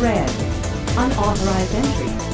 Red. Unauthorized entry.